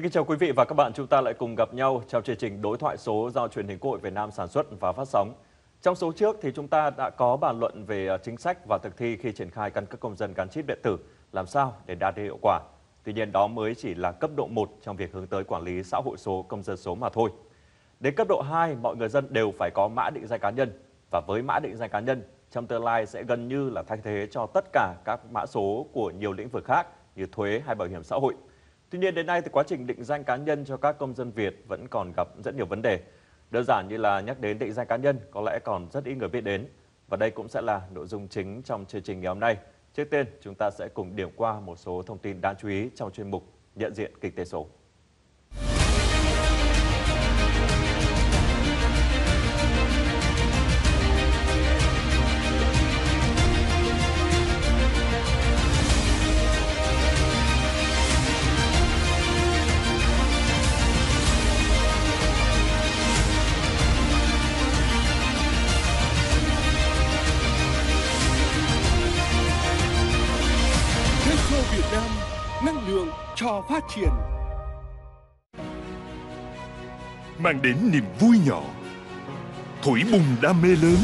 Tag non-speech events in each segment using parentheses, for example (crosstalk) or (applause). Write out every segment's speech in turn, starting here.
Xin kính chào quý vị và các bạn. Chúng ta lại cùng gặp nhau trong chương trình đối thoại số do truyền hình Quốc hội Việt Nam sản xuất và phát sóng. Trong số trước thì chúng ta đã có bàn luận về à, chính sách và thực thi khi triển khai căn cước công dân gắn chip điện tử làm sao để đạt được hiệu quả. Tuy nhiên đó mới chỉ là cấp độ 1 trong việc hướng tới quản lý xã hội số công dân số mà thôi. Đến cấp độ 2, mọi người dân đều phải có mã định danh cá nhân và với mã định danh cá nhân trong tương lai sẽ gần như là thay thế cho tất cả các mã số của nhiều lĩnh vực khác như thuế hay bảo hiểm xã hội. Tuy nhiên đến nay thì quá trình định danh cá nhân cho các công dân Việt vẫn còn gặp rất nhiều vấn đề. Đơn giản như là nhắc đến định danh cá nhân có lẽ còn rất ít người biết đến. Và đây cũng sẽ là nội dung chính trong chương trình ngày hôm nay. Trước tiên, chúng ta sẽ cùng điểm qua một số thông tin đáng chú ý trong chuyên mục Nhận diện Kinh tế số. Cho phát triển. mang đến niềm vui nhỏ. Thổi bùng đam mê lớn.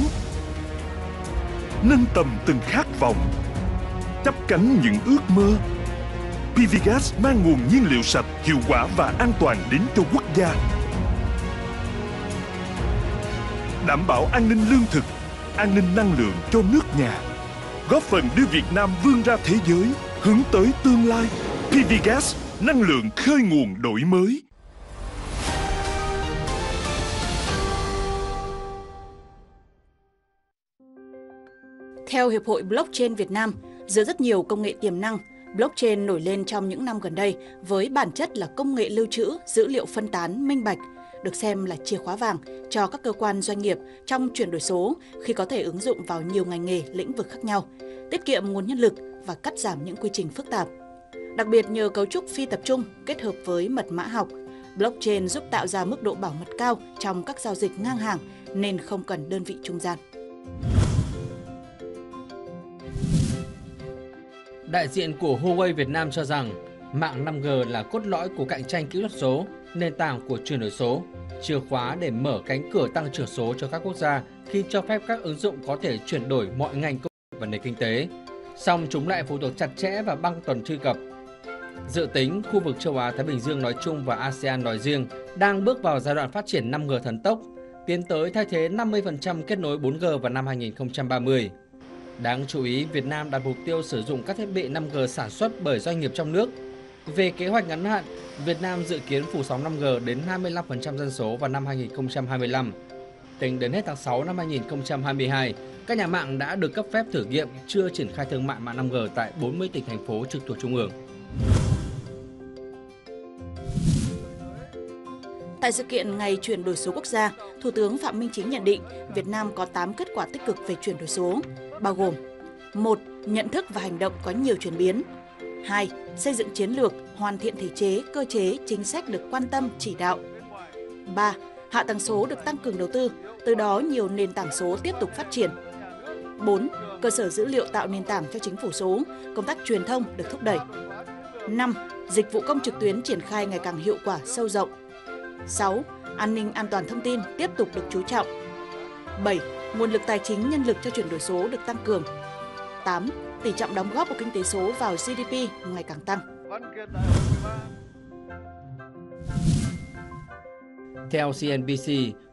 Nâng tầm từng khát vọng. Chắp cánh những ước mơ. PVGas mang nguồn nhiên liệu sạch, hiệu quả và an toàn đến cho quốc gia. Đảm bảo an ninh lương thực, an ninh năng lượng cho nước nhà. Góp phần đưa Việt Nam vươn ra thế giới, hướng tới tương lai. PVGas năng lượng khơi nguồn đổi mới Theo Hiệp hội Blockchain Việt Nam, giữa rất nhiều công nghệ tiềm năng, blockchain nổi lên trong những năm gần đây với bản chất là công nghệ lưu trữ dữ liệu phân tán minh bạch, được xem là chìa khóa vàng cho các cơ quan doanh nghiệp trong chuyển đổi số khi có thể ứng dụng vào nhiều ngành nghề, lĩnh vực khác nhau, tiết kiệm nguồn nhân lực và cắt giảm những quy trình phức tạp. Đặc biệt nhờ cấu trúc phi tập trung kết hợp với mật mã học, blockchain giúp tạo ra mức độ bảo mật cao trong các giao dịch ngang hàng nên không cần đơn vị trung gian. Đại diện của Huawei Việt Nam cho rằng mạng 5G là cốt lõi của cạnh tranh kỹ thuật số, nền tảng của chuyển đổi số, chìa khóa để mở cánh cửa tăng trưởng số cho các quốc gia khi cho phép các ứng dụng có thể chuyển đổi mọi ngành công nghiệp và nền kinh tế. Song chúng lại phụ thuộc chặt chẽ vào băng tuần truy cập. Dự tính khu vực châu Á Thái Bình Dương nói chung và ASEAN nói riêng đang bước vào giai đoạn phát triển 5G thần tốc, tiến tới thay thế 50% kết nối 4G vào năm 2030. Đáng chú ý, Việt Nam đặt mục tiêu sử dụng các thiết bị 5G sản xuất bởi doanh nghiệp trong nước. Về kế hoạch ngắn hạn, Việt Nam dự kiến phủ sóng 5G đến 25% dân số vào năm 2025. Tính đến hết tháng 6 năm 2022, các nhà mạng đã được cấp phép thử nghiệm chưa triển khai thương mại mạng 5G tại 40 tỉnh thành phố trực thuộc trung ương. Tại sự kiện Ngày chuyển đổi số quốc gia, Thủ tướng Phạm Minh Chính nhận định Việt Nam có 8 kết quả tích cực về chuyển đổi số, bao gồm 1. Nhận thức và hành động có nhiều chuyển biến 2. Xây dựng chiến lược, hoàn thiện thể chế, cơ chế, chính sách được quan tâm, chỉ đạo 3. Hạ tầng số được tăng cường đầu tư, từ đó nhiều nền tảng số tiếp tục phát triển 4. Cơ sở dữ liệu tạo nền tảng cho chính phủ số, công tác truyền thông được thúc đẩy 5. Dịch vụ công trực tuyến triển khai ngày càng hiệu quả sâu rộng 6. An ninh an toàn thông tin tiếp tục được chú trọng. 7. Nguồn lực tài chính nhân lực cho chuyển đổi số được tăng cường. 8. Tỷ trọng đóng góp của kinh tế số vào GDP ngày càng tăng. Theo CNBC,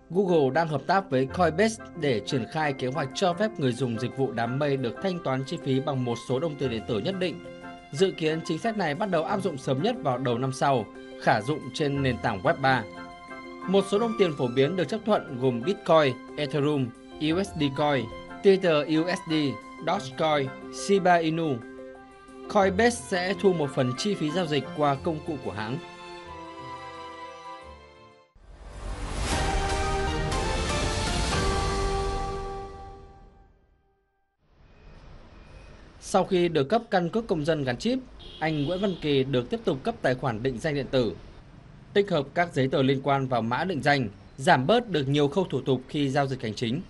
Google đang hợp tác với Coinbase để triển khai kế hoạch cho phép người dùng dịch vụ đám mây được thanh toán chi phí bằng một số đồng tiền điện tử nhất định. Dự kiến chính sách này bắt đầu áp dụng sớm nhất vào đầu năm sau, khả dụng trên nền tảng Web 3. Một số đồng tiền phổ biến được chấp thuận gồm Bitcoin, Ethereum, USD Coin, Tether USD, Dogecoin, Shiba Inu. Coinbase sẽ thu một phần chi phí giao dịch qua công cụ của hãng. Sau khi được cấp căn cước công dân gắn chip, anh Nguyễn Văn Kỳ được tiếp tục cấp tài khoản định danh điện tử. Tích hợp các giấy tờ liên quan vào mã định danh, giảm bớt được nhiều khâu thủ tục khi giao dịch hành chính.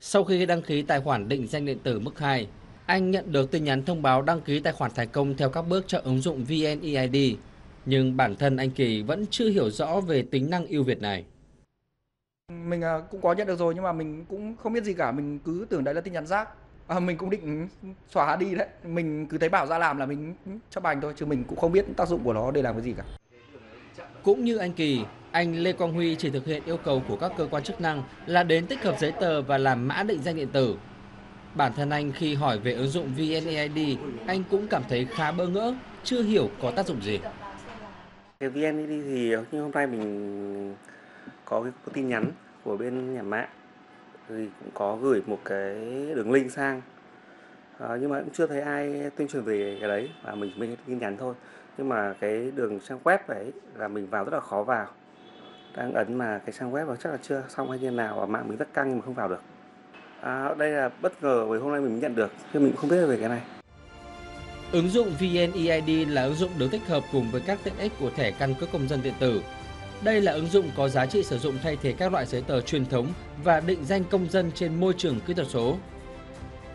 Sau khi đăng ký tài khoản định danh điện tử mức 2, anh nhận được tin nhắn thông báo đăng ký tài khoản thành công theo các bước cho ứng dụng VNeID. Nhưng bản thân anh Kỳ vẫn chưa hiểu rõ về tính năng ưu việt này. Mình à, cũng có nhận được rồi nhưng mà mình cũng không biết gì cả, mình cứ tưởng đấy là tin nhắn rác. À, mình cũng định xóa đi đấy, mình cứ thấy bảo ra làm là mình chấp hành thôi chứ mình cũng không biết tác dụng của nó để làm cái gì cả. Cũng như anh Kỳ, anh Lê Quang Huy chỉ thực hiện yêu cầu của các cơ quan chức năng là đến tích hợp giấy tờ và làm mã định danh điện tử. Bản thân anh khi hỏi về ứng dụng VNeID, anh cũng cảm thấy khá bỡ ngỡ, chưa hiểu có tác dụng gì. Cái VNeID thì như hôm nay mình có cái có tin nhắn của bên nhà mạng thì cũng có gửi một cái đường link sang. À, nhưng mà cũng chưa thấy ai tuyên truyền về cái đấy và mình mới tin nhắn thôi. Nhưng mà cái đường trang web đấy là mình vào rất là khó vào. Đang ấn mà cái trang web nó chắc là chưa xong hay như nào và mạng mình rất căng nhưng mà không vào được. À, đây là bất ngờ với hôm nay mình nhận được nhưng mình không biết về cái này. Ứng dụng VNeID là ứng dụng được tích hợp cùng với các tiện ích của thẻ căn cước công dân điện tử. Đây là ứng dụng có giá trị sử dụng thay thế các loại giấy tờ truyền thống và định danh công dân trên môi trường kỹ thuật số.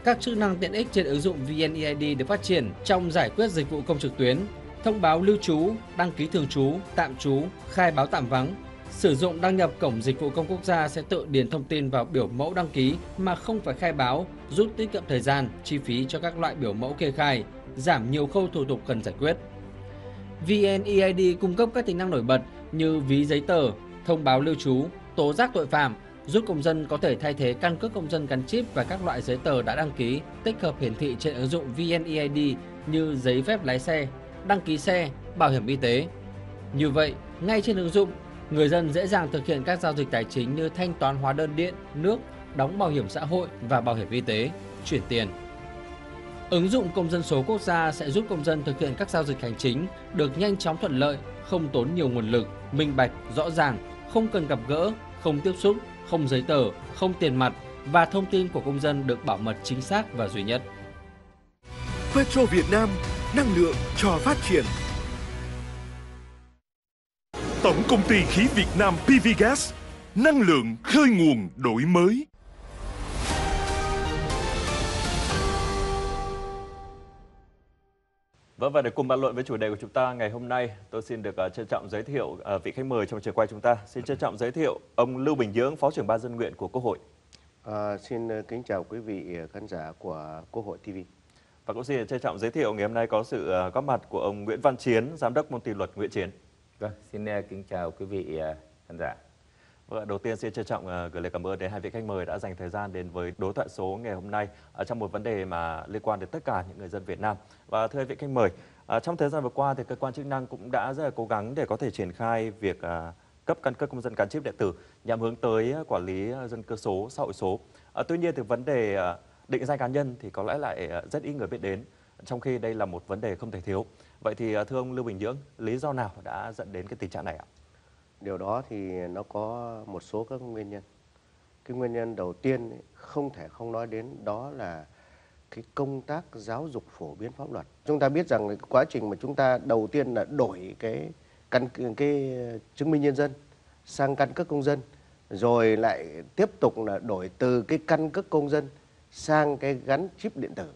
Các chức năng tiện ích trên ứng dụng VNeID được phát triển trong giải quyết dịch vụ công trực tuyến, thông báo lưu trú, đăng ký thường trú, tạm trú, khai báo tạm vắng. Sử dụng đăng nhập cổng dịch vụ công quốc gia sẽ tự điền thông tin vào biểu mẫu đăng ký mà không phải khai báo, rút tiết kiệm thời gian, chi phí cho các loại biểu mẫu kê khai, giảm nhiều khâu thủ tục cần giải quyết. VNeID cung cấp các tính năng nổi bật như ví giấy tờ, thông báo lưu trú, tố giác tội phạm, giúp công dân có thể thay thế căn cước công dân gắn chip và các loại giấy tờ đã đăng ký tích hợp hiển thị trên ứng dụng VNeID như giấy phép lái xe, đăng ký xe, bảo hiểm y tế. Như vậy, ngay trên ứng dụng, người dân dễ dàng thực hiện các giao dịch tài chính như thanh toán hóa đơn điện, nước, đóng bảo hiểm xã hội và bảo hiểm y tế, chuyển tiền. Ứng dụng công dân số quốc gia sẽ giúp công dân thực hiện các giao dịch hành chính được nhanh chóng thuận lợi, không tốn nhiều nguồn lực, minh bạch, rõ ràng, không cần gặp gỡ, không tiếp xúc, không giấy tờ, không tiền mặt và thông tin của công dân được bảo mật chính xác và duy nhất. Petro Việt Nam, năng lượng cho phát triển. Tổng công ty khí Việt Nam PVGas, năng lượng khơi nguồn đổi mới. Vâng và để cùng bàn luận với chủ đề của chúng ta ngày hôm nay, tôi xin được uh, trân trọng giới thiệu uh, vị khách mời trong trường quay chúng ta. Xin trân trọng giới thiệu ông Lưu Bình Nhưỡng, Phó trưởng ban dân nguyện của Quốc hội. À, xin kính chào quý vị khán giả của Quốc hội TV. Và cũng xin trân trọng giới thiệu ngày hôm nay có sự uh, góp mặt của ông Nguyễn Văn Chiến, Giám đốc môn ty luật Nguyễn Chiến. Vâng, xin kính chào quý vị khán giả. Vâng, đầu tiên xin trân trọng uh, gửi lời cảm ơn đến hai vị khách mời đã dành thời gian đến với đối thoại số ngày hôm nay uh, trong một vấn đề mà liên quan đến tất cả những người dân Việt Nam. Và thưa hai vị khách mời, uh, trong thời gian vừa qua thì cơ quan chức năng cũng đã rất là cố gắng để có thể triển khai việc cấp căn cước công dân gắn chip điện tử nhằm hướng tới quản lý dân cư số, xã hội số. Tuy nhiên thì vấn đề định danh cá nhân thì có lẽ lại rất ít người biết đến, trong khi đây là một vấn đề không thể thiếu. Vậy thì thưa ông Lưu Bình Nhưỡng, lý do nào đã dẫn đến cái tình trạng này ạ? Điều đó thì nó có một số các nguyên nhân. Cái nguyên nhân đầu tiên không thể không nói đến đó là cái công tác giáo dục phổ biến pháp luật. Chúng ta biết rằng quá trình mà chúng ta đầu tiên là đổi cái căn cái chứng minh nhân dân sang căn cước công dân, rồi lại tiếp tục là đổi từ cái căn cước công dân sang cái gắn chip điện tử.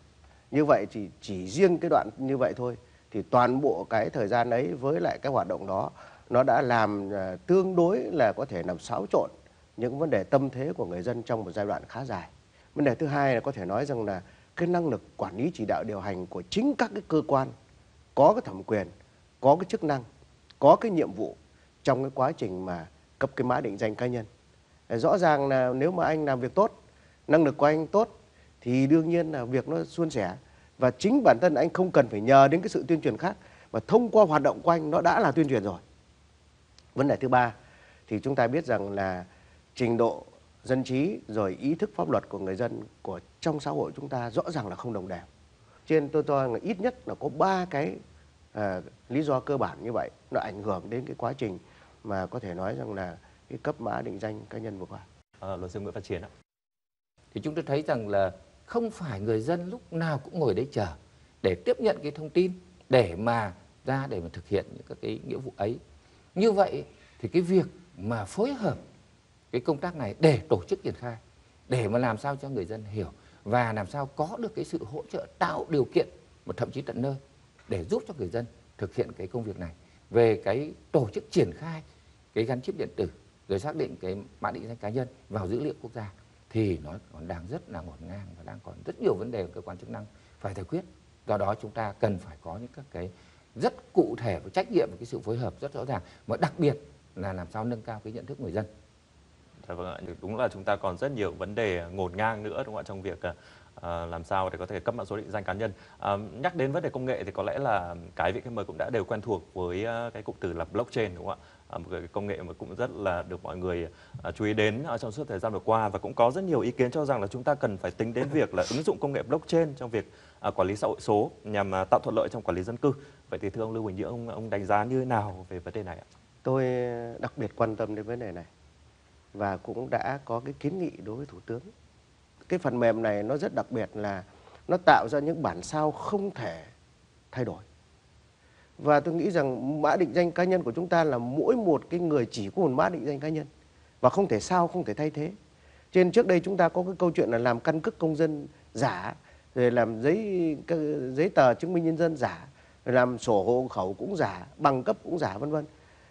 Như vậy thì chỉ riêng cái đoạn như vậy thôi, thì toàn bộ cái thời gian ấy với lại cái hoạt động đó nó đã làm à, tương đối là có thể làm xáo trộn những vấn đề tâm thế của người dân trong một giai đoạn khá dài. Vấn đề thứ hai là có thể nói rằng là cái năng lực quản lý chỉ đạo điều hành của chính các cái cơ quan có cái thẩm quyền, có cái chức năng, có cái nhiệm vụ trong cái quá trình mà cấp cái mã định danh cá nhân. Ờ, rõ ràng là nếu mà anh làm việc tốt, năng lực của anh tốt thì đương nhiên là việc nó suôn sẻ và chính bản thân anh không cần phải nhờ đến cái sự tuyên truyền khác mà thông qua hoạt động của anh nó đã là tuyên truyền rồi. Vấn đề thứ ba thì chúng ta biết rằng là trình độ dân trí rồi ý thức pháp luật của người dân của trong xã hội chúng ta rõ ràng là không đồng đều. Trên tôi cho là ít nhất là có ba cái à, lý do cơ bản như vậy nó ảnh hưởng đến cái quá trình mà có thể nói rằng là cái cấp mã định danh cá nhân vừa qua. À, luật sư Nguyễn Văn Chiến ạ. Thì chúng tôi thấy rằng là không phải người dân lúc nào cũng ngồi đấy chờ để tiếp nhận cái thông tin để mà ra để mà thực hiện những các cái nghĩa vụ ấy. Như vậy thì cái việc mà phối hợp cái công tác này để tổ chức triển khai, để mà làm sao cho người dân hiểu và làm sao có được cái sự hỗ trợ tạo điều kiện và thậm chí tận nơi để giúp cho người dân thực hiện cái công việc này. Về cái tổ chức triển khai cái gắn chip điện tử rồi xác định cái mã định danh cá nhân vào dữ liệu quốc gia thì nó còn đang rất là ngổn ngang và đang còn rất nhiều vấn đề cơ quan chức năng phải giải quyết. Do đó chúng ta cần phải có những các cái rất cụ thể và trách nhiệm và cái sự phối hợp rất rõ ràng mà đặc biệt là làm sao nâng cao cái nhận thức người dân Dạ vâng ạ, đúng là chúng ta còn rất nhiều vấn đề ngổn ngang nữa đúng không ạ trong việc uh, làm sao để có thể cấp mã số định danh cá nhân. Uh, nhắc đến vấn đề công nghệ thì có lẽ là cái vị khách mời cũng đã đều quen thuộc với uh, cái cụm từ là blockchain đúng không ạ? Một cái công nghệ mà cũng rất là được mọi người chú ý đến uh, trong suốt thời gian vừa qua và cũng có rất nhiều ý kiến cho rằng là chúng ta cần phải tính đến việc là ứng dụng công nghệ blockchain trong việc À, quản lý xã hội số nhằm à, tạo thuận lợi trong quản lý dân cư. Vậy thì thưa ông Lưu Bình Nhưỡng, ông, ông đánh giá như thế nào về vấn đề này ạ? Tôi à, đặc biệt quan tâm đến vấn đề này và cũng đã có cái kiến nghị đối với Thủ tướng. Cái phần mềm này nó rất đặc biệt là nó tạo ra những bản sao không thể thay đổi. Và tôi nghĩ rằng mã định danh cá nhân của chúng ta là mỗi một cái người chỉ có một mã định danh cá nhân và không thể sao không thể thay thế. Trên trước đây chúng ta có cái câu chuyện là làm căn cước công dân giả, rồi làm giấy giấy tờ chứng minh nhân dân giả, rồi làm sổ hộ khẩu cũng giả, bằng cấp cũng giả vân vân.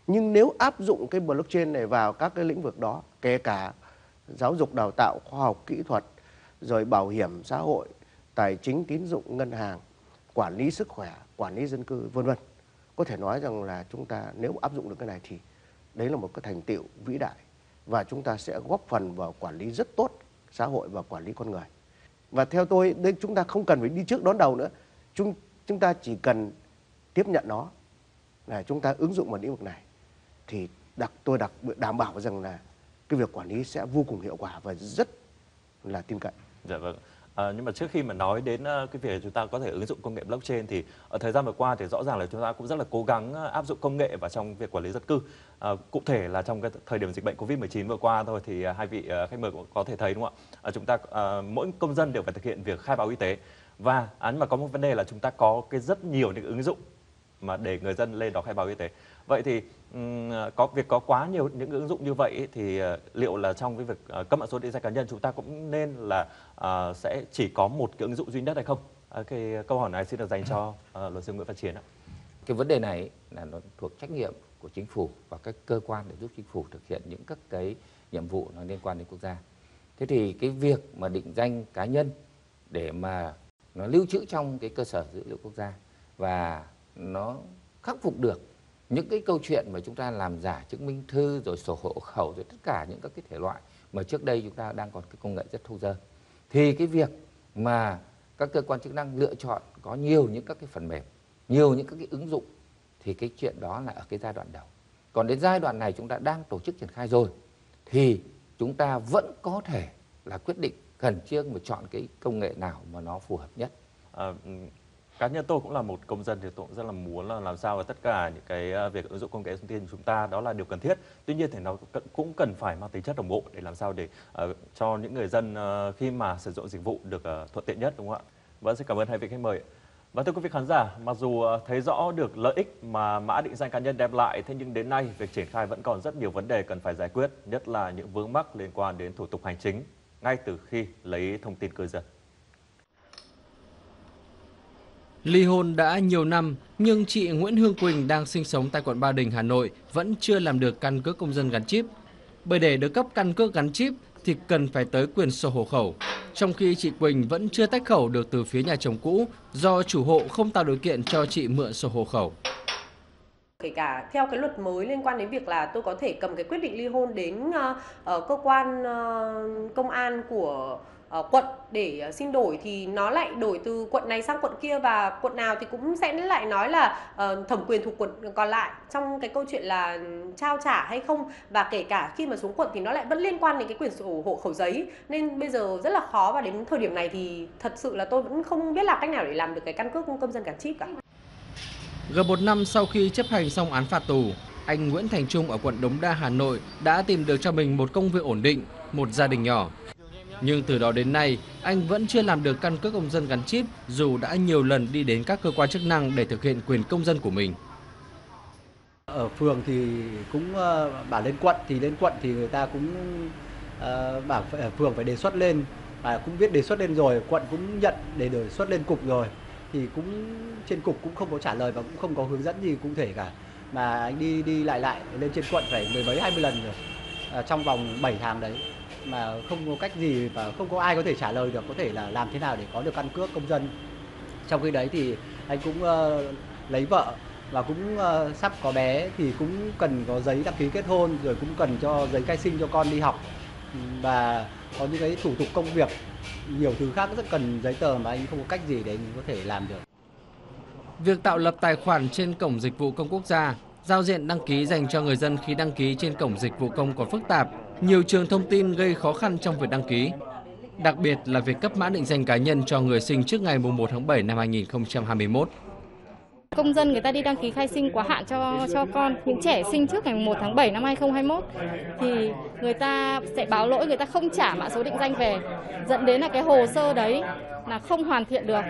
Nhưng nếu áp dụng cái blockchain này vào các cái lĩnh vực đó kể cả giáo dục đào tạo khoa học kỹ thuật rồi bảo hiểm xã hội tài chính tín dụng ngân hàng quản lý sức khỏe quản lý dân cư vân vân có thể nói rằng là chúng ta nếu áp dụng được cái này thì đấy là một cái thành tiệu vĩ đại và chúng ta sẽ góp phần vào quản lý rất tốt xã hội và quản lý con người và theo tôi, đấy, chúng ta không cần phải đi trước đón đầu nữa chúng chúng ta chỉ cần tiếp nhận nó là chúng ta ứng dụng vào lĩnh vực này thì đặc, tôi đặc đảm bảo rằng là cái việc quản lý sẽ vô cùng hiệu quả và rất là tin cậy. Dạ vâng. À, nhưng mà trước khi mà nói đến uh, cái việc chúng ta có thể ứng dụng công nghệ blockchain thì ở thời gian vừa qua thì rõ ràng là chúng ta cũng rất là cố gắng áp dụng công nghệ vào trong việc quản lý dân cư. À, cụ thể là trong cái thời điểm dịch bệnh Covid-19 vừa qua thôi thì uh, hai vị uh, khách mời cũng có thể thấy đúng không ạ? À, chúng ta uh, mỗi công dân đều phải thực hiện việc khai báo y tế và à, mà có một vấn đề là chúng ta có cái rất nhiều những ứng dụng mà để người dân lên đó khai báo y tế. Vậy thì Ờ, có việc có quá nhiều những ứng dụng như vậy thì ờ, liệu là trong cái việc ờ, cấp mã số định danh cá nhân chúng ta cũng nên là sẽ chỉ có một cái ứng dụng duy nhất hay không? Cái câu hỏi này xin được dành cho luật sư Nguyễn Văn Chiến ạ. Cái vấn đề này là nó thuộc trách nhiệm của chính phủ và các cơ quan để giúp chính phủ thực hiện những các cái nhiệm vụ nó liên quan đến quốc gia. Thế thì cái việc mà định danh cá nhân để mà nó lưu trữ trong cái cơ sở dữ liệu quốc gia và nó khắc phục được những cái câu chuyện mà chúng ta làm giả chứng minh thư rồi sổ hộ khẩu rồi tất cả những các cái thể loại mà trước đây chúng ta đang còn cái công nghệ rất thô dơ thì cái việc mà các cơ quan chức năng lựa chọn có nhiều những các cái phần mềm nhiều những các cái ứng dụng thì cái chuyện đó là ở cái giai đoạn đầu. Còn đến giai đoạn này chúng ta đang tổ chức triển khai rồi thì chúng ta vẫn có thể là quyết định khẩn trương mà chọn cái công nghệ nào mà nó phù hợp nhất. À, cá nhân tôi cũng là một công dân thì tôi cũng rất là muốn là làm sao tất cả những cái ờ, việc ứng dụng công nghệ thông tin của chúng ta đó là điều cần thiết. Tuy nhiên thì nó cũng cần phải mang tính chất đồng bộ để làm sao để uh, cho những người dân uh, khi mà sử dụng dịch vụ được uh, thuận tiện nhất đúng không ạ? Vâng xin cảm ơn hai vị khách mời và vâng, thưa quý vị khán giả, mặc dù thấy rõ được lợi ích mà mã định danh cá nhân đem lại, thế nhưng đến nay việc triển khai vẫn còn rất nhiều vấn đề cần phải giải quyết, nhất là những vướng mắc liên quan đến thủ tục hành chính ngay từ khi lấy thông tin cư dân. Ly hôn đã nhiều năm, nhưng chị Nguyễn Hương Quỳnh đang sinh sống tại quận Ba Đình, Hà Nội vẫn chưa làm được căn cước công dân gắn chip. Bởi để được cấp căn cước gắn chip thì cần phải tới quyền sổ hộ khẩu. Trong khi chị Quỳnh vẫn chưa tách khẩu được từ phía nhà chồng cũ do chủ hộ không tạo điều kiện cho chị mượn sổ hộ khẩu. Kể cả theo cái luật mới liên quan đến việc là tôi có thể cầm cái quyết định ly hôn đến uh, cơ quan uh, công an của uh, quận để uh, xin đổi thì nó lại đổi từ quận này sang quận kia và quận nào thì cũng sẽ lại nói là uh, thẩm quyền thuộc quận còn lại trong cái câu chuyện là trao trả hay không và kể cả khi mà xuống quận thì nó lại vẫn liên quan đến cái quyền sổ hộ khẩu giấy nên bây giờ rất là khó và đến thời điểm này thì thật sự là tôi vẫn không biết là cách nào để làm được cái căn cước công dân gắn chip cả. Gần một năm sau khi chấp hành xong án phạt tù, anh Nguyễn Thành Trung ở quận Đống Đa, Hà Nội đã tìm được cho mình một công việc ổn định, một gia đình nhỏ. Nhưng từ đó đến nay, anh vẫn chưa làm được căn cước công dân gắn chip dù đã nhiều lần đi đến các cơ quan chức năng để thực hiện quyền công dân của mình. Ở phường thì cũng ờ, bảo lên quận thì lên quận thì người ta cũng uh, bảo phải, phường phải đề xuất lên. Và cũng biết đề xuất lên rồi, quận cũng nhận để đề xuất lên cục rồi. Thì cũng trên cục cũng không có trả lời và cũng không có hướng dẫn gì cụ thể cả. Mà anh đi đi lại lại lên trên quận phải mười mấy hai mươi lần rồi. À, trong vòng 7 tháng đấy mà không có cách gì và không có ai có thể trả lời được có thể là làm thế nào để có được căn cước công dân. Trong khi đấy thì anh cũng uh, lấy vợ và cũng uh, sắp có bé thì cũng cần có giấy đăng ký kết hôn rồi cũng cần cho giấy khai sinh cho con đi học. Và có những cái thủ tục công việc nhiều thứ khác rất cần giấy tờ mà anh không có cách gì để anh có thể làm được. Việc tạo lập tài khoản trên cổng dịch vụ công quốc gia, giao diện đăng ký dành cho người dân khi đăng ký trên cổng dịch vụ công còn phức tạp, nhiều trường thông tin gây khó khăn trong việc đăng ký. Đặc biệt là việc cấp mã định danh cá nhân cho người sinh trước ngày 1 tháng 7 năm 2021 công dân người ta đi đăng ký khai sinh quá hạn cho cho con những trẻ sinh trước ngày 1 tháng 7 năm 2021 thì người ta sẽ báo lỗi người ta không trả mã số định danh về dẫn đến là cái hồ sơ đấy là không hoàn thiện được.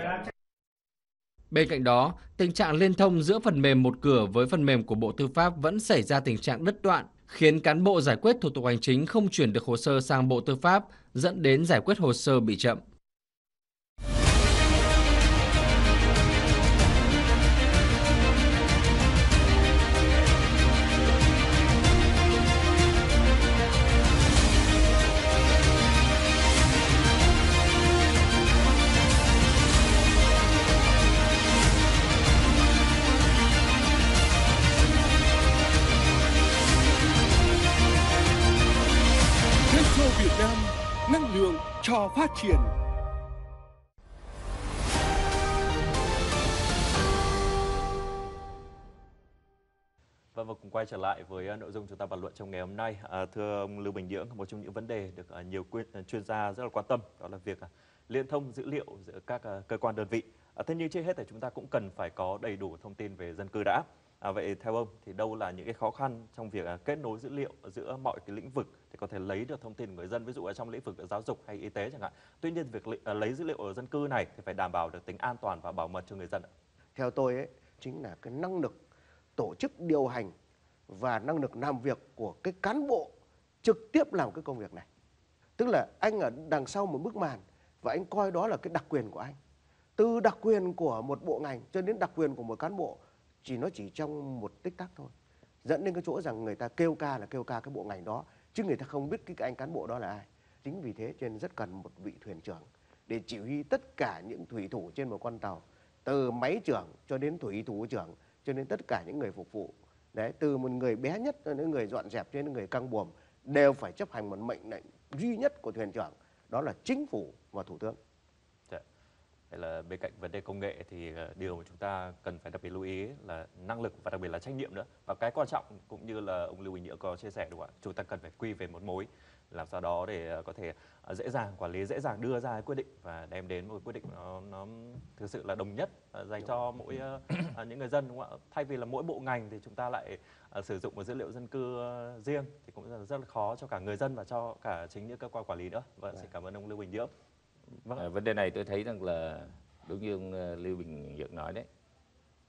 Bên cạnh đó, tình trạng liên thông giữa phần mềm một cửa với phần mềm của Bộ Tư pháp vẫn xảy ra tình trạng đứt đoạn, khiến cán bộ giải quyết thủ tục hành chính không chuyển được hồ sơ sang Bộ Tư pháp, dẫn đến giải quyết hồ sơ bị chậm. Phát triển. Và vừa cùng quay trở lại với ờ, nội dung chúng ta bàn luận trong ngày hôm nay. À, thưa ông Lưu Bình Nhưỡng, một trong những vấn đề được ờ, nhiều ờ, chuyên gia rất là quan tâm đó là việc liên thông dữ liệu giữa các cơ quan đơn vị. À, thế nhưng trên hết thì chúng ta cũng cần phải có đầy đủ thông tin về dân cư đã. À, vậy theo ông thì đâu là những cái khó khăn trong việc à, kết nối dữ liệu giữa mọi cái lĩnh vực để có thể lấy được thông tin của người dân ví dụ ở trong lĩnh vực giáo dục hay y tế chẳng hạn. Tuy nhiên việc à, lấy dữ liệu ở dân cư này thì phải đảm bảo được tính an toàn và bảo mật cho người dân. Theo tôi ấy chính là cái năng lực tổ chức điều hành và năng lực làm việc của cái cán bộ trực tiếp làm cái công việc này. Tức là anh ở đằng sau một bức màn và anh coi đó là cái đặc quyền của anh. Từ đặc quyền của một bộ ngành cho đến đặc quyền của một cán bộ chỉ nó chỉ trong một tích tắc thôi. Dẫn đến cái chỗ rằng người ta kêu ca là kêu ca cái bộ ngành đó, chứ người ta không biết cái anh cán bộ đó là ai. Chính vì thế cho nên rất cần một vị thuyền trưởng để chỉ huy tất cả những thủy thủ trên một con tàu, từ máy trưởng cho đến thủy thủ trưởng, cho đến tất cả những người phục vụ. Đấy, từ một người bé nhất cho đến người dọn dẹp, cho đến người căng buồm, đều phải chấp hành một mệnh lệnh duy nhất của thuyền trưởng, đó là chính phủ và thủ tướng hay là bên cạnh vấn đề công nghệ thì ờ, điều mà chúng ta cần phải đặc biệt lưu ý là năng lực và đặc biệt là trách nhiệm nữa. Và cái quan trọng cũng như là ông Lưu Bình Nhưỡng có chia sẻ đúng không ạ? Chúng ta cần phải quy về một mối làm sao đó để ờ, có thể ờ, dễ dàng quản lý dễ dàng đưa ra quyết định và đem đến một quyết định nó nó thực sự là đồng nhất dành cho mỗi những người dân đúng không ạ? Thay vì là mỗi bộ ngành thì chúng ta lại sử dụng một dữ liệu dân cư riêng thì cũng rất là khó cho cả người dân và cho cả chính những cơ quan quản lý nữa. Vâng xin cảm ơn ông Lưu Bình Nhưỡng Vâng. À, vấn đề này tôi thấy rằng là đúng như ông ờ, Lưu Bình Nhưỡng nói đấy.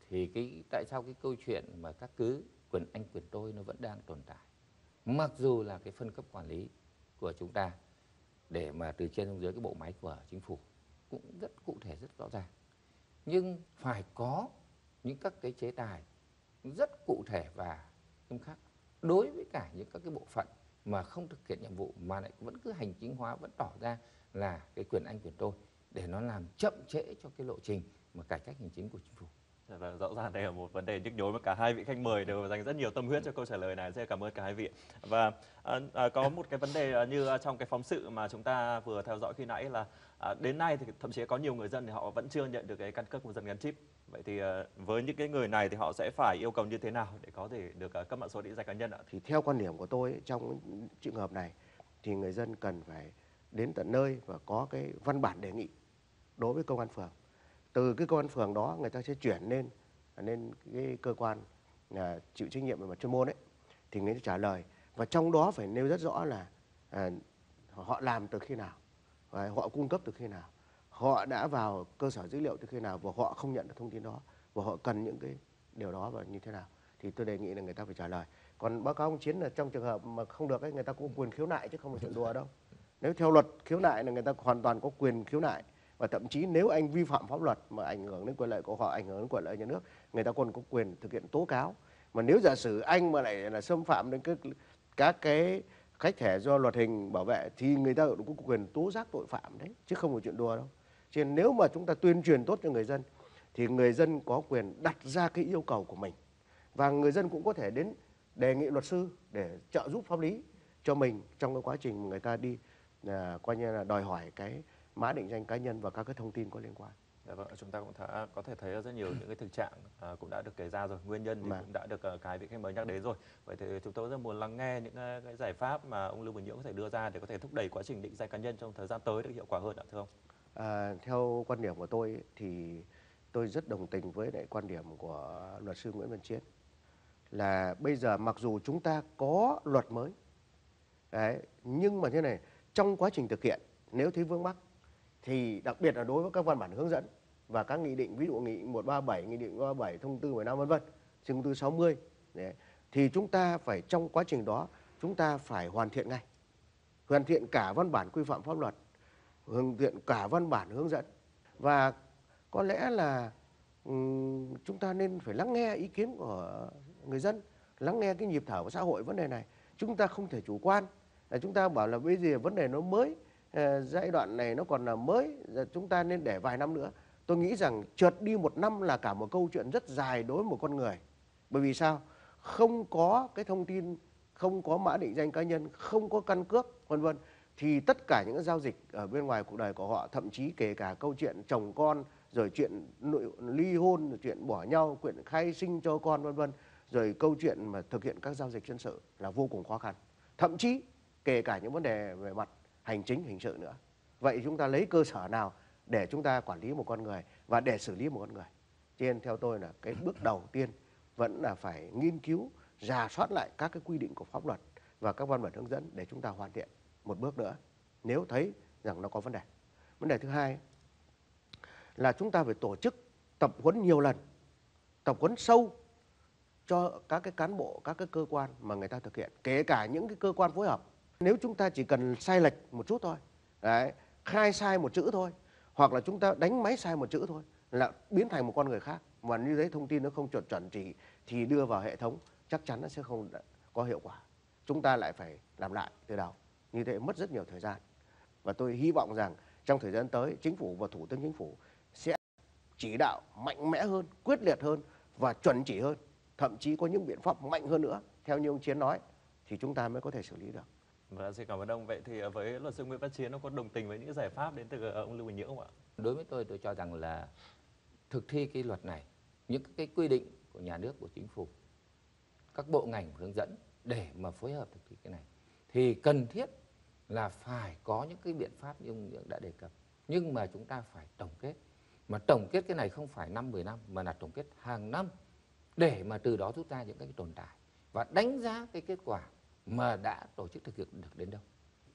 Thì cái tại sao cái câu chuyện mà các cứ quyền anh quyền tôi nó vẫn đang tồn tại? Mặc dù là cái phân cấp quản lý của chúng ta để mà từ trên xuống dưới cái bộ máy của chính phủ cũng rất cụ thể rất rõ ràng. Nhưng phải có những các cái chế tài rất cụ thể và nghiêm khắc đối với cả những các cái bộ phận mà không thực hiện nhiệm vụ mà lại vẫn cứ hành chính hóa vẫn tỏ ra là cái quyền anh quyền tôi để nó làm chậm trễ cho cái lộ trình mà cải cách hành chính của chính phủ. Dạ vâng, rõ ràng đây là một vấn đề nhức nhối mà cả hai vị khách mời đều dành rất nhiều tâm huyết cho câu trả lời này. Rất cảm ơn cả hai vị. Và à, à, có một cái vấn đề à, như trong cái phóng sự mà chúng ta vừa theo dõi khi nãy là à, đến nay thì thậm chí có nhiều người dân thì họ vẫn chưa nhận được cái căn cước công dân gắn chip. Vậy thì à, với những cái người này thì họ sẽ phải yêu cầu như thế nào để có thể được à, cấp mã số định danh cá nhân ạ? Thì theo quan điểm của tôi trong trường hợp này thì người dân cần phải đến tận nơi và có cái văn bản đề nghị đối với công an phường. Từ cái công an phường đó người ta sẽ chuyển lên lên cái cơ quan à, chịu trách nhiệm về mặt chuyên môn ấy thì người ta trả lời. Và trong đó phải nêu rất rõ là à, họ làm từ khi nào và họ cung cấp từ khi nào họ đã vào cơ sở dữ liệu từ khi nào và họ không nhận được thông tin đó và họ cần những cái điều đó và như thế nào. Thì tôi đề nghị là người ta phải trả lời. Còn báo cáo ông chiến là trong trường hợp mà không được ấy người ta cũng quyền khiếu nại chứ không phải chuyện đùa đâu nếu theo luật khiếu nại là người ta hoàn toàn có quyền khiếu nại, và thậm chí nếu anh vi phạm pháp luật mà ảnh hưởng đến quyền lợi của họ, ảnh hưởng đến quyền lợi nhà nước, người ta còn có quyền thực hiện tố cáo. Mà nếu giả sử anh mà lại là xâm phạm đến các các cái khách thẻ do luật hình bảo vệ thì người ta cũng có quyền tố giác tội phạm đấy, chứ không phải chuyện đùa đâu. Cho nên nếu mà chúng ta tuyên truyền tốt cho người dân thì người dân có quyền đặt ra cái yêu cầu của mình. Và người dân cũng có thể đến đề nghị luật sư để trợ giúp pháp lý cho mình trong cái quá trình người ta đi là coi như là đòi hỏi cái mã định danh cá nhân và các cái thông tin có liên quan. Dạ vâng, chúng ta cũng đã có thể thấy rất nhiều những cái thực trạng à, cũng đã được kể ra rồi, nguyên nhân thì Vâng. cũng đã được à, cái vị khách mời nhắc đến rồi. Vậy thì chúng tôi rất muốn lắng nghe những à, cái giải pháp mà ông Lưu Bình Nhưỡng có thể đưa ra để có thể thúc đẩy quá trình định danh cá nhân trong thời gian tới được hiệu quả hơn ạ thưa ông? À, theo quan điểm của tôi thì tôi rất đồng tình với lại quan điểm của luật sư Nguyễn Văn Chiến là bây giờ mặc dù chúng ta có luật mới đấy, nhưng mà thế này trong quá trình thực hiện nếu thấy vướng mắc thì đặc biệt là đối với các văn bản hướng dẫn và các nghị định ví dụ nghị 137, nghị định 137, thông tư 15 vân vân, thông tư 60 đấy, thì chúng ta phải trong quá trình đó chúng ta phải hoàn thiện ngay. Hoàn thiện cả văn bản quy phạm pháp luật hoàn thiện cả văn bản hướng dẫn và có lẽ là um, chúng ta nên phải lắng nghe ý kiến của người dân lắng nghe cái nhịp thở của xã hội vấn đề này chúng ta không thể chủ quan là chúng ta bảo là bây giờ vấn đề nó mới ờ, giai đoạn này nó còn là mới chúng ta nên để vài năm nữa. Tôi nghĩ rằng trượt đi một năm là cả một câu chuyện rất dài đối với một con người. Bởi vì sao? Không có cái thông tin không có mã định danh cá nhân không có căn cước vân vân. Thì tất cả những cái giao dịch ở bên ngoài cuộc đời của họ thậm chí kể cả câu chuyện chồng con rồi chuyện nội, ly hôn rồi chuyện bỏ nhau chuyện khai sinh cho con vân vân. Rồi câu chuyện mà thực hiện các giao dịch dân sự là vô cùng khó khăn. Thậm chí kể cả những vấn đề về mặt hành chính, hình sự nữa. Vậy chúng ta lấy cơ sở nào để chúng ta quản lý một con người và để xử lý một con người? Cho nên theo tôi là cái bước đầu tiên vẫn là phải nghiên cứu, rà soát lại các cái quy định của pháp luật và các văn bản hướng dẫn để chúng ta hoàn thiện một bước nữa, nếu thấy rằng nó có vấn đề. Vấn đề thứ hai là chúng ta phải tổ chức tập huấn nhiều lần, tập huấn sâu cho các cái cán bộ, các cái cơ quan mà người ta thực hiện, kể cả những cái cơ quan phối hợp nếu chúng ta chỉ cần sai lệch một chút thôi, đấy, khai sai một chữ thôi, hoặc là chúng ta đánh máy sai một chữ thôi là biến thành một con người khác. Mà như thế thông tin nó không chuẩn chuẩn chỉ thì đưa vào hệ thống, chắc chắn nó sẽ không có hiệu quả. Chúng ta lại phải làm lại từ đầu. Như thế mất rất nhiều thời gian. Và tôi hy vọng rằng trong thời gian tới, chính phủ và thủ tướng chính phủ sẽ chỉ đạo mạnh mẽ hơn, quyết liệt hơn và chuẩn chỉ hơn. Thậm chí có những biện pháp mạnh hơn nữa. Theo như ông chiến nói, thì chúng ta mới có thể xử lý được. Vâng, xin cảm ơn ông. Vậy thì ờ, với luật sư Nguyễn Văn Chiến, ông có đồng tình với những giải pháp đến từ ờ, ông Lưu Bình Nhưỡng không ạ? Đối với tôi, tôi cho rằng là thực thi cái luật này, những cái quy định của nhà nước, của chính phủ, các bộ ngành hướng dẫn để mà phối hợp thực thi cái này, thì cần thiết là phải có những cái biện pháp như ông Nhưỡng đã đề cập. Nhưng mà chúng ta phải tổng kết. Mà tổng kết cái này không phải năm 10 năm, mà là tổng kết hàng năm để mà từ đó rút ra những cái tồn tại và đánh giá cái kết quả mà đã tổ chức thực hiện được đến đâu?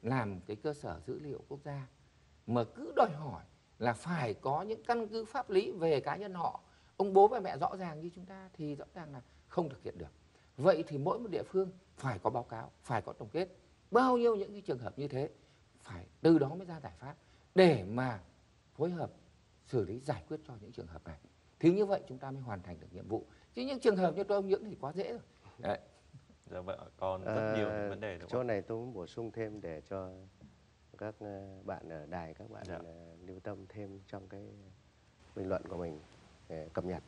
Làm cái cơ sở dữ liệu quốc gia mà cứ đòi hỏi là phải có những căn cứ pháp lý về cá nhân họ. Ông bố và mẹ rõ ràng như chúng ta thì rõ ràng là không thực hiện được. Vậy thì mỗi một địa phương phải có báo cáo, phải có tổng kết. Bao nhiêu những cái trường hợp như thế phải từ đó mới ra giải pháp để mà phối hợp xử lý, giải quyết cho những trường hợp này. Thì như vậy chúng ta mới hoàn thành được nhiệm vụ. Chứ những trường hợp như tôi, ông những thì quá dễ rồi. Đấy. Dạ vâng, còn rất nhiều Ờ, vấn đề đúng chỗ không? này tôi muốn bổ sung thêm để cho các ờ, bạn ở đài các bạn Dạ. ờ, lưu tâm thêm trong cái bình luận của mình để cập nhật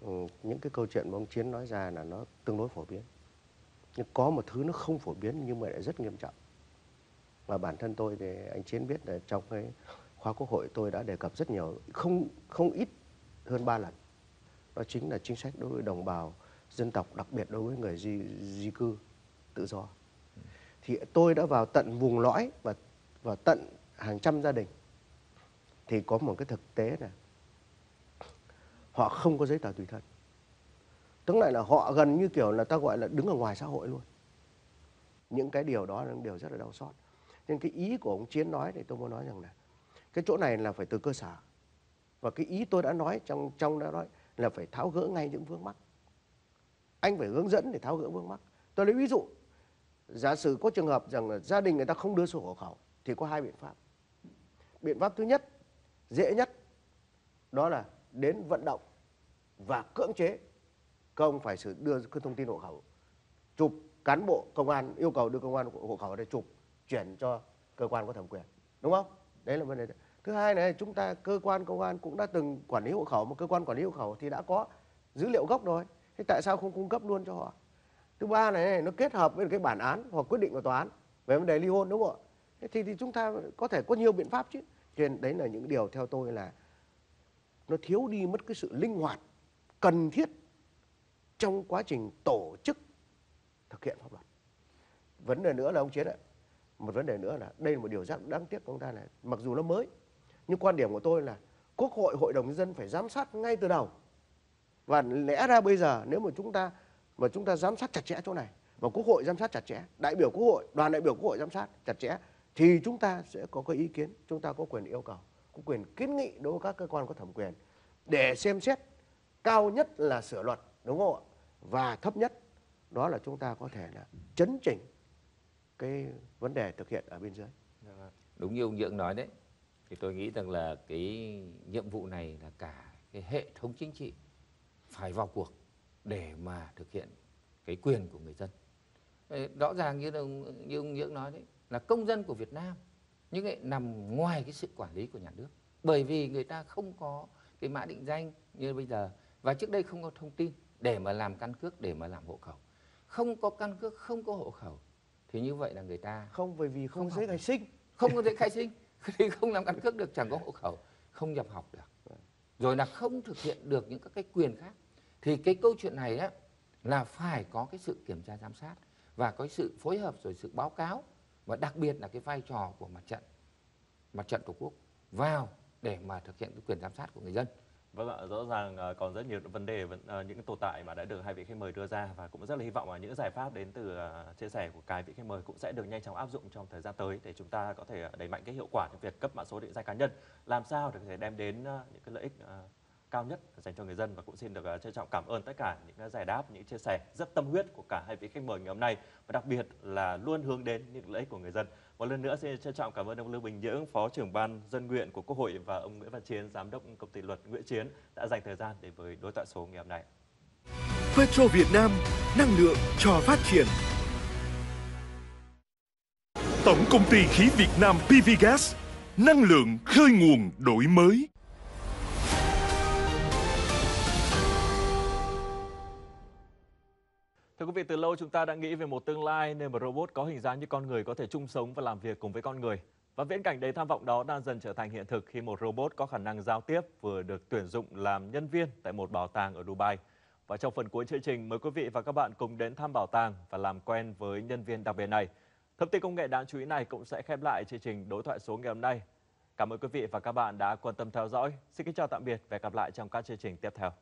ừ, những cái câu chuyện mà ông chiến nói ra là nó tương đối phổ biến nhưng có một thứ nó không phổ biến nhưng mà lại rất nghiêm trọng và bản thân tôi thì anh chiến biết là trong cái khóa quốc hội tôi đã đề cập rất nhiều không không ít hơn ba lần đó chính là chính sách đối với đồng bào dân tộc đặc biệt đối với người di, di cư tự do. Thì tôi đã vào tận vùng lõi và và tận hàng trăm gia đình. Thì có một cái thực tế là họ không có giấy tờ tùy thân. Tức lại là họ gần như kiểu là ta gọi là đứng ở ngoài xã hội luôn. Những cái điều đó là những điều rất là đau xót. Nên cái ý của ông chiến nói thì tôi muốn nói rằng là cái chỗ này là phải từ cơ sở. Và cái ý tôi đã nói trong trong đó nói là phải tháo gỡ ngay những vướng mắc anh phải hướng dẫn để tháo gỡ vướng mắc. Tôi lấy ví dụ, giả sử có trường hợp rằng là gia đình người ta không đưa sổ hộ khẩu, thì có hai biện pháp. Biện pháp thứ nhất, dễ nhất, đó là đến vận động và cưỡng chế không phải sử, đưa cái thông tin hộ khẩu, chụp cán bộ công an, yêu cầu đưa công an hộ khẩu để chụp, chuyển cho cơ quan có thẩm quyền. Đúng không? Đấy là vấn đề. Thứ hai này, chúng ta, cơ quan công an cũng đã từng quản lý hộ khẩu một cơ quan quản lý hộ khẩu thì đã có dữ liệu gốc rồi thế tại sao không cung cấp luôn cho họ? Thứ ba này nó kết hợp với cái bản án hoặc quyết định của tòa án về vấn đề ly hôn đúng không ạ? Thế thì, thì chúng ta có thể có nhiều biện pháp chứ. Cho nên đấy là những điều theo tôi là nó thiếu đi mất cái sự linh hoạt cần thiết trong quá trình tổ chức thực hiện pháp luật. Vấn đề nữa là ông chiến ạ một vấn đề nữa là đây là một điều rất đáng tiếc của chúng ta là mặc dù nó mới nhưng quan điểm của tôi là quốc hội hội đồng nhân dân phải giám sát ngay từ đầu và lẽ ra bây giờ nếu mà chúng ta, mà chúng ta giám sát chặt chẽ chỗ này, và quốc hội giám sát chặt chẽ, đại biểu quốc hội, đoàn đại biểu quốc hội giám sát chặt chẽ, thì chúng ta sẽ có cái ý kiến, chúng ta có quyền yêu cầu, có quyền kiến nghị đối với các cơ quan có thẩm quyền để xem xét cao nhất là sửa luật, đúng không ạ? Và thấp nhất, đó là chúng ta có thể là chấn chỉnh cái vấn đề thực hiện ở biên giới dạ vâng. đúng như ông Nhưỡng nói đấy, thì tôi nghĩ rằng là cái nhiệm vụ này là cả cái hệ thống chính trị phải vào cuộc để mà thực hiện cái quyền của người dân. Rõ ràng như ông, như ông Nhưỡng nói đấy là công dân của Việt Nam nhưng lại nằm ngoài cái sự quản lý của nhà nước. Bởi vì người ta không có cái mã định danh như bây giờ và trước đây không có thông tin để mà làm căn cước để mà làm hộ khẩu. Không có căn cước không có hộ khẩu thì như vậy là người ta không bởi vì không, không giấy khai sinh. Không có giấy khai sinh (laughs) thì không làm căn cước được chẳng có hộ khẩu không nhập học được. Rồi là không thực hiện được những các cái quyền khác thì cái câu chuyện này á là phải có cái sự kiểm tra giám sát và có sự phối hợp rồi sự báo cáo và đặc biệt là cái vai trò của mặt trận mặt trận tổ quốc vào để mà thực hiện cái quyền giám sát của người dân. Vâng ạ, rõ ràng ờ, còn rất nhiều vấn đề, ờ, những tồn tại mà đã được hai vị khách mời đưa ra và cũng rất là hy vọng là những giải pháp đến từ ờ, chia sẻ của cái vị khách mời cũng sẽ được nhanh chóng áp dụng trong thời gian tới để chúng ta có thể đẩy mạnh cái hiệu quả trong việc cấp mã số định danh cá nhân, làm sao để có thể đem đến những cái lợi ích cao nhất dành cho người dân và cũng xin được à, trân trọng cảm ơn tất cả những à, giải đáp, những chia sẻ rất tâm huyết của cả hai vị khách mời ngày hôm nay và đặc biệt là luôn hướng đến những lợi ích của người dân. Một lần nữa xin trân trọng cảm ơn ông Lưu Bình Nhưỡng, Phó trưởng ban dân nguyện của Quốc hội và ông Nguyễn Văn Chiến, Giám đốc công ty luật Nguyễn Chiến đã dành thời gian để với đối thoại số ngày hôm nay. Petro Việt Nam, năng lượng cho phát triển. Tổng công ty khí Việt Nam PVGas, năng lượng khơi nguồn đổi mới. Thưa quý vị, từ lâu chúng ta đã nghĩ về một tương lai nơi mà robot có hình dáng như con người có thể chung sống và làm việc cùng với con người. Và viễn cảnh đầy tham vọng đó đang dần trở thành hiện thực khi một robot có khả năng giao tiếp vừa được tuyển dụng làm nhân viên tại một bảo tàng ở Dubai. Và trong phần cuối chương trình, mời quý vị và các bạn cùng đến thăm bảo tàng và làm quen với nhân viên đặc biệt này. Thông tin công nghệ đáng chú ý này cũng sẽ khép lại chương trình đối thoại số ngày hôm nay. Cảm ơn quý vị và các bạn đã quan tâm theo dõi. Xin kính chào tạm biệt và hẹn gặp lại trong các chương trình tiếp theo.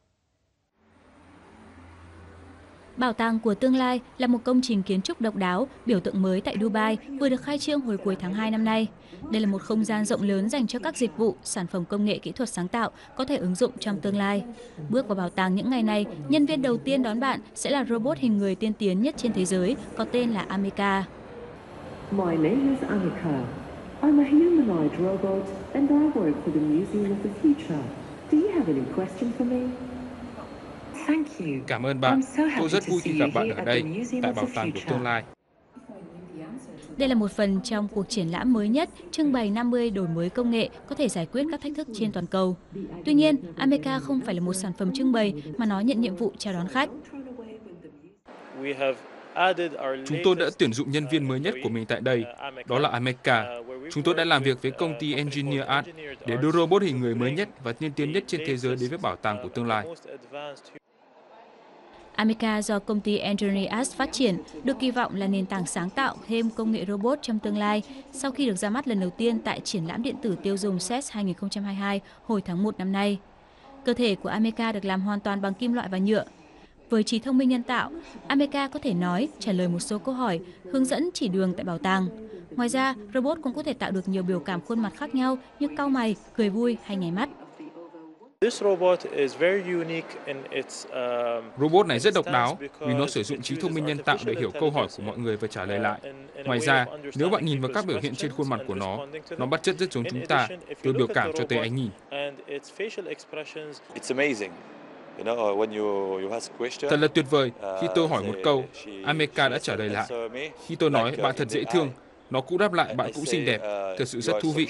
Bảo tàng của tương lai là một công trình kiến trúc độc đáo, biểu tượng mới tại Dubai, vừa được khai trương hồi cuối tháng 2 năm nay. Đây là một không gian rộng lớn dành cho các dịch vụ, sản phẩm công nghệ kỹ thuật sáng tạo có thể ứng dụng trong tương lai. Bước vào bảo tàng những ngày này, nhân viên đầu tiên đón bạn sẽ là robot hình người tiên tiến nhất trên thế giới, có tên là Amika. My name is Amika. I'm a humanoid robot and I work for the Museum of the Future. Do you have any question for me? Cảm ơn bạn. Tôi rất vui khi gặp bạn ở đây, tại Bảo tàng của tương lai. Đây là một phần trong cuộc triển lãm mới nhất trưng bày 50 đổi mới công nghệ có thể giải quyết các thách thức trên toàn cầu. Tuy nhiên, Ameca không phải là một sản phẩm trưng bày mà nó nhận nhiệm vụ chào đón khách. Chúng tôi đã tuyển dụng nhân viên mới nhất của mình tại đây, đó là Ameca. Chúng tôi đã làm việc với công ty Engineer Art để đưa robot hình người mới nhất và tiên tiến nhất trên thế giới đến với bảo tàng của tương lai. Amica do công ty Engineers phát triển được kỳ vọng là nền tảng sáng tạo thêm công nghệ robot trong tương lai sau khi được ra mắt lần đầu tiên tại triển lãm điện tử tiêu dùng CES 2022 hồi tháng 1 năm nay. Cơ thể của Amica được làm hoàn toàn bằng kim loại và nhựa. Với trí thông minh nhân tạo, Amica có thể nói, trả lời một số câu hỏi, hướng dẫn chỉ đường tại bảo tàng. Ngoài ra, robot cũng có thể tạo được nhiều biểu cảm khuôn mặt khác nhau như cau mày, cười vui hay nháy mắt. Um, robot này rất độc đáo vì nó sử dụng trí thông minh nhân tạo để hiểu câu hỏi của mọi người và trả lời lại. Ngoài ra, nếu bạn nhìn vào các biểu hiện trên khuôn mặt của nó, nó bắt chước rất giống chúng ta, từ biểu cảm cho tới ánh nhìn. Thật là tuyệt vời khi tôi hỏi một câu, Ameka đã trả lời lại. Khi tôi nói bạn thật dễ thương, nó cũng đáp lại bạn cũng xinh đẹp, thật sự rất thú vị.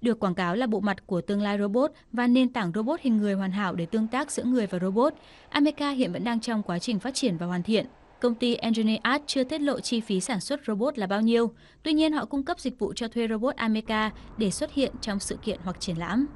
Được quảng cáo là bộ mặt của tương lai robot và nền tảng robot hình người hoàn hảo để tương tác giữa người và robot, Ameca hiện vẫn đang trong quá trình phát triển và hoàn thiện. Công ty Engineer Art chưa tiết lộ chi phí sản xuất robot là bao nhiêu, tuy nhiên họ cung cấp dịch vụ cho thuê robot Ameca để xuất hiện trong sự kiện hoặc triển lãm.